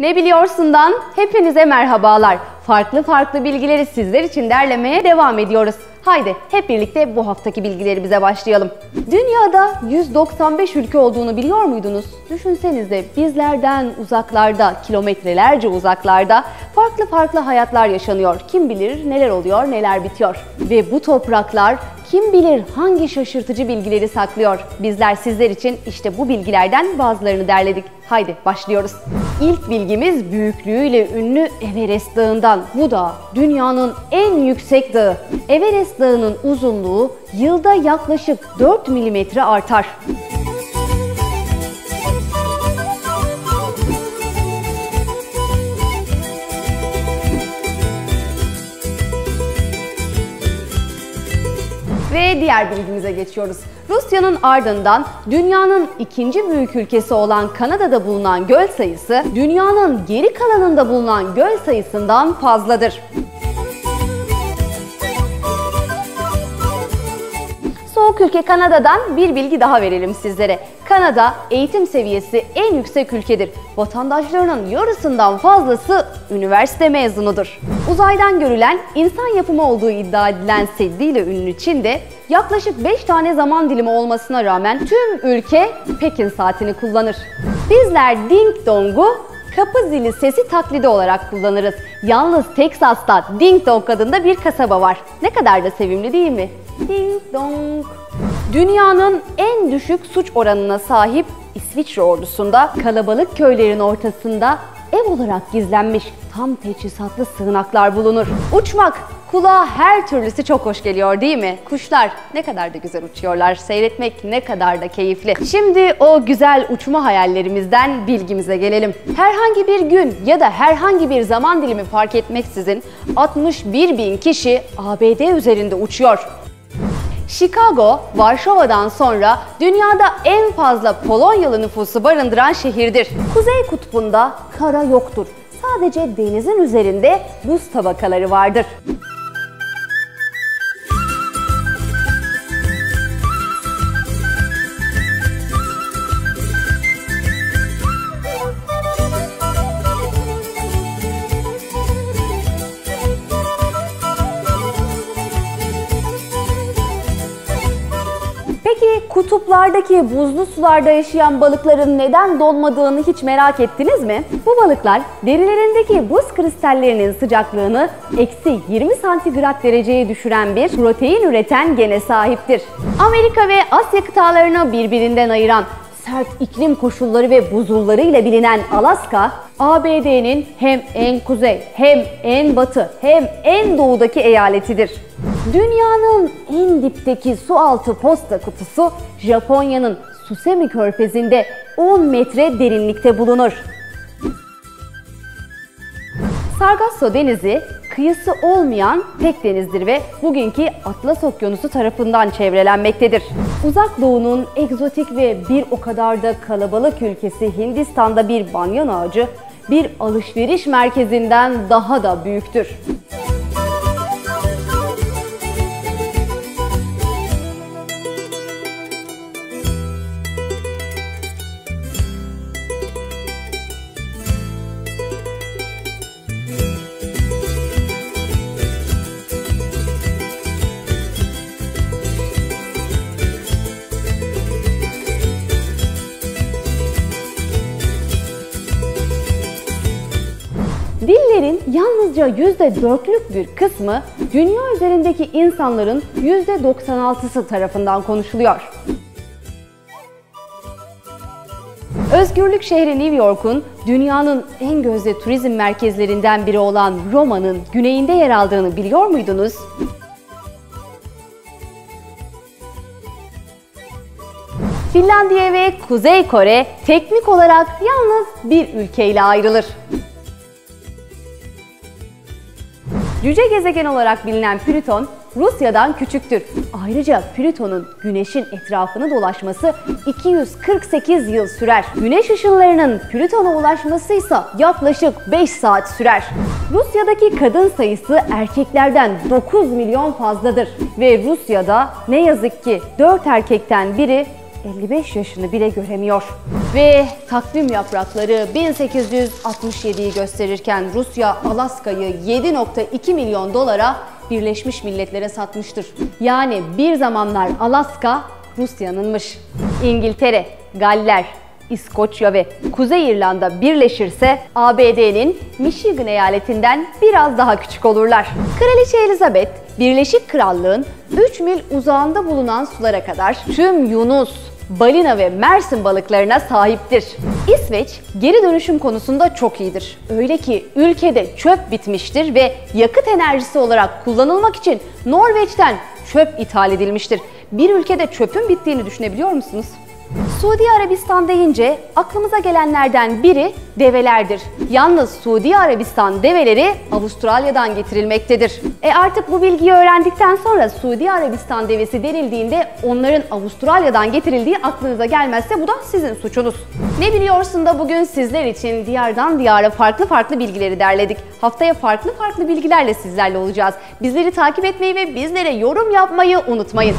Ne biliyorsundan hepinize merhabalar. Farklı farklı bilgileri sizler için derlemeye devam ediyoruz. Haydi hep birlikte bu haftaki bilgilerimize başlayalım. Dünyada 195 ülke olduğunu biliyor muydunuz? Düşünsenize bizlerden uzaklarda, kilometrelerce uzaklarda farklı farklı hayatlar yaşanıyor. Kim bilir neler oluyor, neler bitiyor. Ve bu topraklar kim bilir hangi şaşırtıcı bilgileri saklıyor. Bizler sizler için işte bu bilgilerden bazılarını derledik. Haydi başlıyoruz. İlk bilgimiz büyüklüğüyle ünlü Everest Dağı'ndan. Bu da dünyanın en yüksek dağı. Everest Dağı'nın uzunluğu yılda yaklaşık 4 milimetre artar. Ve diğer bilgimize geçiyoruz. Rusya'nın ardından dünyanın ikinci büyük ülkesi olan Kanada'da bulunan göl sayısı dünyanın geri kalanında bulunan göl sayısından fazladır. Soğuk ülke Kanada'dan bir bilgi daha verelim sizlere. Kanada eğitim seviyesi en yüksek ülkedir. Vatandaşlarının yarısından fazlası üniversite mezunudur. Uzaydan görülen insan yapımı olduğu iddia edilen seddiyle ünlü Çin'de yaklaşık 5 tane zaman dilimi olmasına rağmen tüm ülke Pekin saatini kullanır. Bizler ding dong'u kapı zili sesi taklidi olarak kullanırız. Yalnız Teksas'ta Ding Dong adında bir kasaba var. Ne kadar da sevimli değil mi? Ding dong. Dünyanın en düşük suç oranına sahip İsviçre ordusunda kalabalık köylerin ortasında ev olarak gizlenmiş tam teçhizatlı sığınaklar bulunur. Uçmak kulağa her türlüsü çok hoş geliyor değil mi? Kuşlar ne kadar da güzel uçuyorlar. Seyretmek ne kadar da keyifli. Şimdi o güzel uçma hayallerimizden bilgimize gelelim. Herhangi bir gün ya da herhangi bir zaman dilimi fark etmeksizin 61 bin kişi ABD üzerinde uçuyor. Chicago, Varşova'dan sonra dünyada en fazla Polonyalı nüfusu barındıran şehirdir. Kuzey kutbunda kara yoktur. Sadece denizin üzerinde buz tabakaları vardır. Kutuplardaki buzlu sularda yaşayan balıkların neden donmadığını hiç merak ettiniz mi? Bu balıklar derilerindeki buz kristallerinin sıcaklığını eksi 20 santigrat dereceye düşüren bir protein üreten gene sahiptir. Amerika ve Asya kıtalarını birbirinden ayıran sert iklim koşulları ve buzulları ile bilinen Alaska, ABD'nin hem en kuzey hem en batı hem en doğudaki eyaletidir. Dünyanın en dipteki sualtı posta kutusu Japonya'nın Susemi Körfezi'nde 10 metre derinlikte bulunur. Sargasso Denizi kıyısı olmayan tek denizdir ve bugünkü Atlas Okyanusu tarafından çevrelenmektedir. Uzak Doğu'nun egzotik ve bir o kadar da kalabalık ülkesi Hindistan'da bir banyan ağacı bir alışveriş merkezinden daha da büyüktür. Dillerin yalnızca %4'lük bir kısmı dünya üzerindeki insanların %96'sı tarafından konuşuluyor. Özgürlük şehri New York'un dünyanın en gözde turizm merkezlerinden biri olan Roma'nın güneyinde yer aldığını biliyor muydunuz? Finlandiya ve Kuzey Kore teknik olarak yalnız bir ülkeyle ayrılır. Cüce gezegen olarak bilinen Plüton, Rusya'dan küçüktür. Ayrıca Plüton'un Güneş'in etrafını dolaşması 248 yıl sürer. Güneş ışınlarının Plüton'a ulaşması ise yaklaşık 5 saat sürer. Rusya'daki kadın sayısı erkeklerden 9 milyon fazladır ve Rusya'da ne yazık ki 4 erkekten biri 55 yaşını bile göremiyor. Ve takvim yaprakları 1867'yi gösterirken Rusya Alaska'yı 7.2 milyon dolara Birleşmiş Milletler'e satmıştır. Yani bir zamanlar Alaska Rusya'nınmış. İngiltere, Galler, İskoçya ve Kuzey İrlanda birleşirse ABD'nin Michigan eyaletinden biraz daha küçük olurlar. Kraliçe Elizabeth, Birleşik Krallığın 3 mil uzağında bulunan sulara kadar tüm Yunus, balina ve mersin balıklarına sahiptir. İsveç geri dönüşüm konusunda çok iyidir. Öyle ki ülkede çöp bitmiştir ve yakıt enerjisi olarak kullanılmak için Norveç'ten çöp ithal edilmiştir. Bir ülkede çöpün bittiğini düşünebiliyor musunuz? Suudi Arabistan deyince aklımıza gelenlerden biri develerdir. Yalnız Suudi Arabistan develeri Avustralya'dan getirilmektedir. E artık bu bilgiyi öğrendikten sonra Suudi Arabistan devesi denildiğinde onların Avustralya'dan getirildiği aklınıza gelmezse bu da sizin suçunuz. Ne biliyorsun da bugün sizler için diyardan diyara farklı farklı bilgileri derledik. Haftaya farklı farklı bilgilerle sizlerle olacağız. Bizleri takip etmeyi ve bizlere yorum yapmayı unutmayın.